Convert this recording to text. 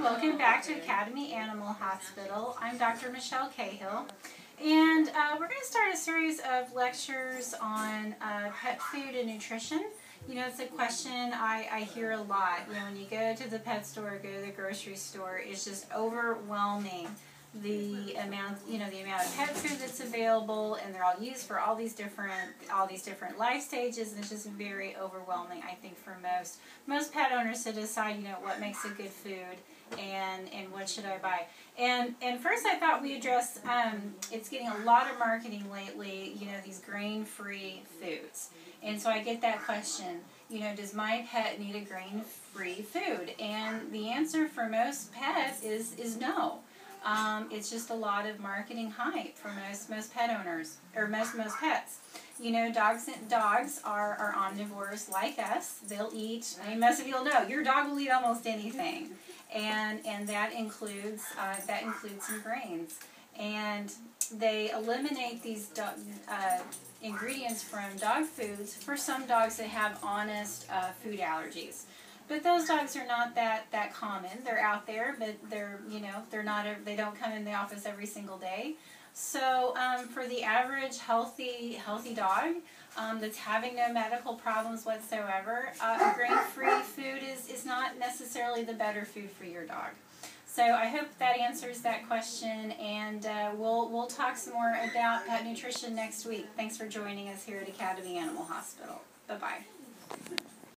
Welcome back to Academy Animal Hospital. I'm Dr. Michelle Cahill, and uh, we're going to start a series of lectures on uh, pet food and nutrition. You know, it's a question I, I hear a lot. You know, when you go to the pet store, go to the grocery store, it's just overwhelming the amount, you know, the amount of pet food that's available, and they're all used for all these different, all these different life stages, and it's just very overwhelming. I think for most most pet owners to decide, you know, what makes a good food, and and what should I buy. And and first, I thought we addressed. Um, it's getting a lot of marketing lately. You know, these grain-free foods, and so I get that question. You know, does my pet need a grain-free food? And the answer for most pets is is no. Um, it's just a lot of marketing hype for most most pet owners or most most pets. You know, dogs dogs are, are omnivores like us. They'll eat. I mean, most of you'll know your dog will eat almost anything, and and that includes uh, that includes some grains. And they eliminate these uh, ingredients from dog foods for some dogs that have honest uh, food allergies. But those dogs are not that that common. They're out there, but they're you know they're not they don't come in the office every single day. So um, for the average healthy healthy dog um, that's having no medical problems whatsoever, uh, grain-free food is is not necessarily the better food for your dog. So I hope that answers that question, and uh, we'll we'll talk some more about pet nutrition next week. Thanks for joining us here at Academy Animal Hospital. Bye bye.